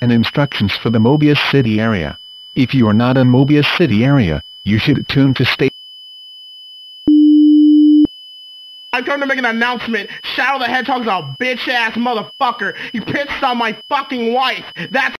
and instructions for the Mobius City area. If you are not in Mobius City area, you should tune to stay. I come to make an announcement. Shadow the Hedgehog's a bitch-ass motherfucker. He pissed on my fucking wife. That's